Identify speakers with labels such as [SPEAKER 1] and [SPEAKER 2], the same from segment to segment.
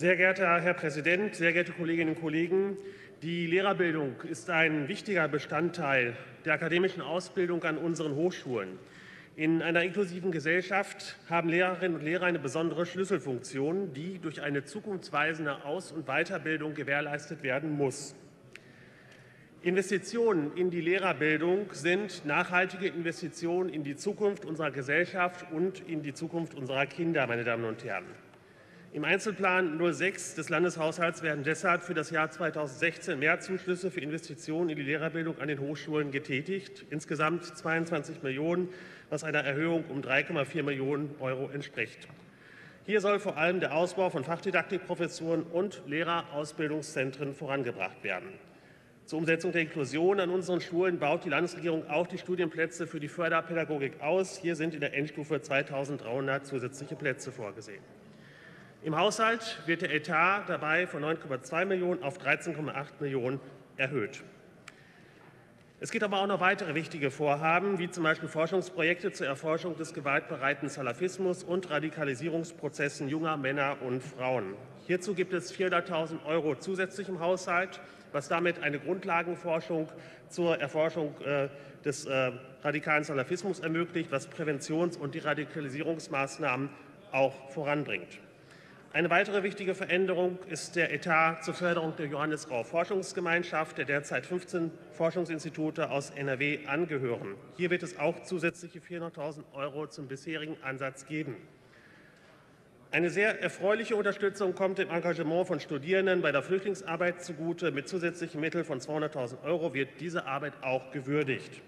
[SPEAKER 1] Sehr geehrter Herr Präsident, sehr geehrte Kolleginnen und Kollegen! Die Lehrerbildung ist ein wichtiger Bestandteil der akademischen Ausbildung an unseren Hochschulen. In einer inklusiven Gesellschaft haben Lehrerinnen und Lehrer eine besondere Schlüsselfunktion, die durch eine zukunftsweisende Aus- und Weiterbildung gewährleistet werden muss. Investitionen in die Lehrerbildung sind nachhaltige Investitionen in die Zukunft unserer Gesellschaft und in die Zukunft unserer Kinder, meine Damen und Herren. Im Einzelplan 06 des Landeshaushalts werden deshalb für das Jahr 2016 mehr Zuschüsse für Investitionen in die Lehrerbildung an den Hochschulen getätigt, insgesamt 22 Millionen, was einer Erhöhung um 3,4 Millionen Euro entspricht. Hier soll vor allem der Ausbau von Fachdidaktikprofessuren und Lehrerausbildungszentren vorangebracht werden. Zur Umsetzung der Inklusion an unseren Schulen baut die Landesregierung auch die Studienplätze für die Förderpädagogik aus. Hier sind in der Endstufe 2.300 zusätzliche Plätze vorgesehen. Im Haushalt wird der Etat dabei von 9,2 Millionen auf 13,8 Millionen erhöht. Es gibt aber auch noch weitere wichtige Vorhaben, wie zum Beispiel Forschungsprojekte zur Erforschung des gewaltbereiten Salafismus und Radikalisierungsprozessen junger Männer und Frauen. Hierzu gibt es 400.000 Euro zusätzlich im Haushalt, was damit eine Grundlagenforschung zur Erforschung äh, des äh, radikalen Salafismus ermöglicht, was Präventions- und Deradikalisierungsmaßnahmen auch voranbringt. Eine weitere wichtige Veränderung ist der Etat zur Förderung der Johannes Rau Forschungsgemeinschaft, der derzeit 15 Forschungsinstitute aus NRW angehören. Hier wird es auch zusätzliche 400.000 Euro zum bisherigen Ansatz geben. Eine sehr erfreuliche Unterstützung kommt dem Engagement von Studierenden bei der Flüchtlingsarbeit zugute. Mit zusätzlichen Mitteln von 200.000 Euro wird diese Arbeit auch gewürdigt.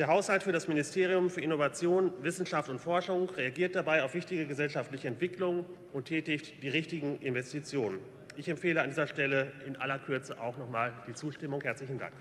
[SPEAKER 1] Der Haushalt für das Ministerium für Innovation, Wissenschaft und Forschung reagiert dabei auf wichtige gesellschaftliche Entwicklungen und tätigt die richtigen Investitionen. Ich empfehle an dieser Stelle in aller Kürze auch noch mal die Zustimmung. Herzlichen Dank.